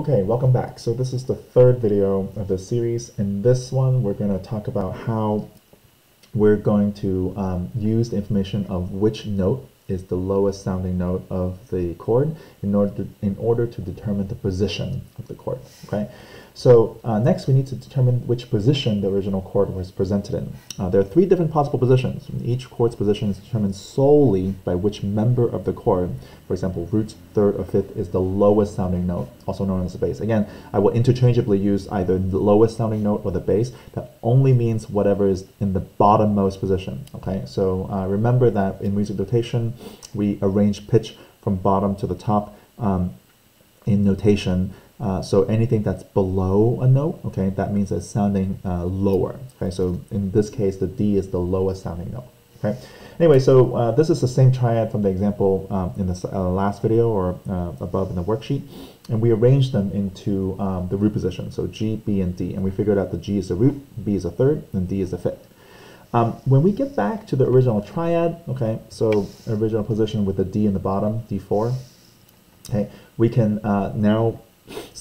Okay, welcome back. So this is the third video of the series. In this one, we're going to talk about how we're going to um, use the information of which note is the lowest sounding note of the chord in order to, in order to determine the position of the chord. Okay, so uh, next we need to determine which position the original chord was presented in. Uh, there are three different possible positions. Each chord's position is determined solely by which member of the chord, for example, root, third, or fifth, is the lowest sounding note, also known as the bass. Again, I will interchangeably use either the lowest sounding note or the bass. That only means whatever is in the bottommost position. Okay, so uh, remember that in music notation, we arrange pitch from bottom to the top um, in notation. Uh, so anything that's below a note, okay, that means it's sounding uh, lower. Okay, so in this case, the D is the lowest sounding note. Okay. Anyway, so uh, this is the same triad from the example um, in the uh, last video or uh, above in the worksheet, and we arranged them into um, the root position. So G, B, and D, and we figured out that G is the root, B is the third, and D is the fifth. Um, when we get back to the original triad, okay, so original position with the D in the bottom, D4, okay, we can now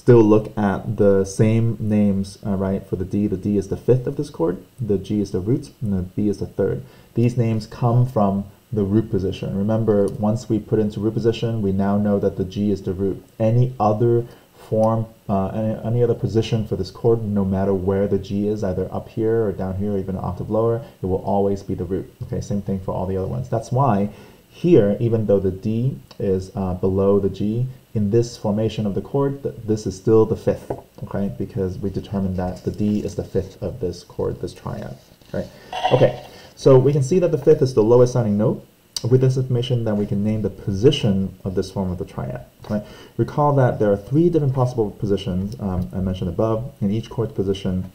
still look at the same names, uh, right, for the D. The D is the fifth of this chord, the G is the root, and the B is the third. These names come from the root position. Remember, once we put into root position, we now know that the G is the root. Any other form, uh, any, any other position for this chord, no matter where the G is, either up here or down here or even an octave lower, it will always be the root. Okay, same thing for all the other ones. That's why here, even though the D is uh, below the G, in this formation of the chord, this is still the fifth, okay? Because we determined that the D is the fifth of this chord, this triad, right? Okay, so we can see that the fifth is the lowest sounding note. With this information, then we can name the position of this form of the triad. Right? Recall that there are three different possible positions um, I mentioned above, and each chord's position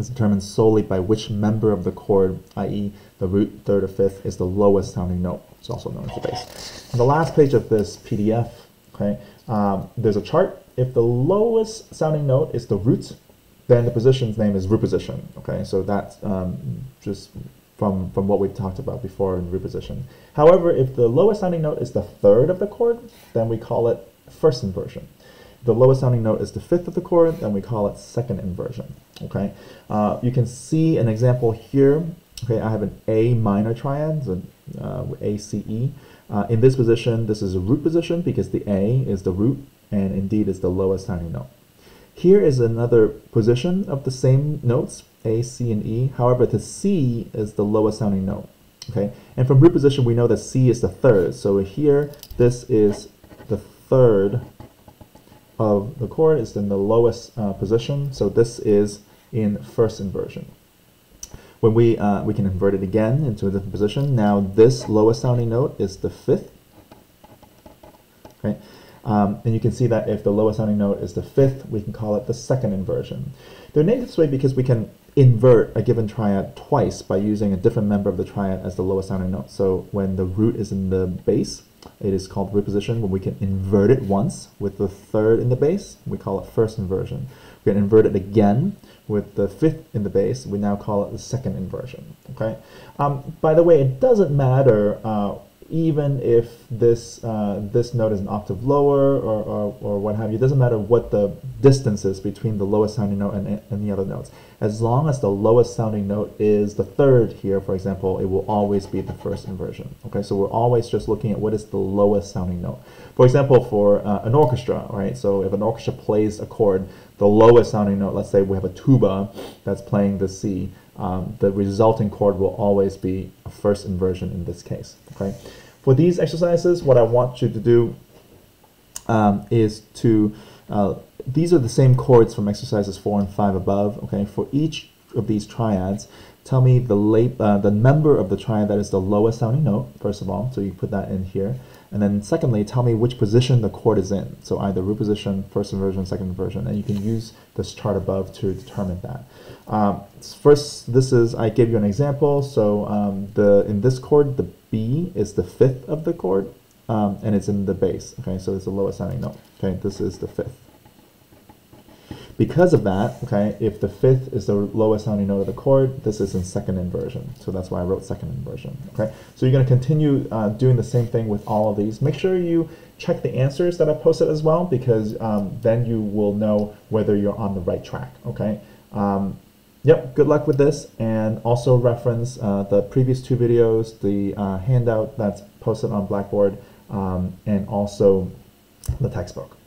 is determined solely by which member of the chord, i.e. the root, third, or fifth, is the lowest sounding note. It's also known as the bass. On the last page of this PDF, okay, um, there's a chart. If the lowest sounding note is the root, then the position's name is root position. Okay, so that's um, just from, from what we talked about before in root position. However, if the lowest sounding note is the third of the chord, then we call it first inversion. The lowest sounding note is the fifth of the chord, then we call it second inversion. Okay, uh, you can see an example here. Okay, I have an A minor triad, so uh, A C E. Uh, in this position, this is a root position because the A is the root and indeed is the lowest sounding note. Here is another position of the same notes, A, C, and E. However, the C is the lowest sounding note. Okay, and from root position, we know that C is the third. So here, this is the third of the chord. is in the lowest uh, position. So this is in first inversion. When we, uh, we can invert it again into a different position. Now this lowest sounding note is the fifth. Okay. Um, and you can see that if the lowest sounding note is the fifth, we can call it the second inversion. They're named this way because we can invert a given triad twice by using a different member of the triad as the lowest sounding note. So when the root is in the bass, it is called root position. When we can invert it once with the third in the bass, we call it first inversion. We can invert it again with the fifth in the bass, we now call it the second inversion. Okay. Um, by the way, it doesn't matter uh, even if this uh, this note is an octave lower or, or, or, what have you, it doesn't matter what the distance is between the lowest sounding note and, and the other notes. As long as the lowest sounding note is the third here, for example, it will always be the first inversion. Okay, so we're always just looking at what is the lowest sounding note. For example, for uh, an orchestra, right? So if an orchestra plays a chord, the lowest sounding note, let's say we have a tuba that's playing the C, um, the resulting chord will always be a first inversion in this case. Okay. For these exercises, what I want you to do um, is to, uh, these are the same chords from exercises four and five above. Okay. For each of these triads, tell me the late, uh, the member of the triad that is the lowest sounding note, first of all. So you put that in here. And then secondly, tell me which position the chord is in. So either root position, first inversion, second inversion, and you can use this chart above to determine that. Um, first, this is, I gave you an example. So um, the in this chord, the B is the fifth of the chord, um, and it's in the bass. Okay, so it's the lowest sounding note. Okay, this is the fifth. Because of that, okay, if the fifth is the lowest sounding note of the chord, this is in second inversion. So that's why I wrote second inversion, okay? So you're gonna continue uh, doing the same thing with all of these. Make sure you check the answers that I posted as well because um, then you will know whether you're on the right track, okay? Um, yep, good luck with this and also reference uh, the previous two videos, the uh, handout that's posted on Blackboard, um, and also the textbook.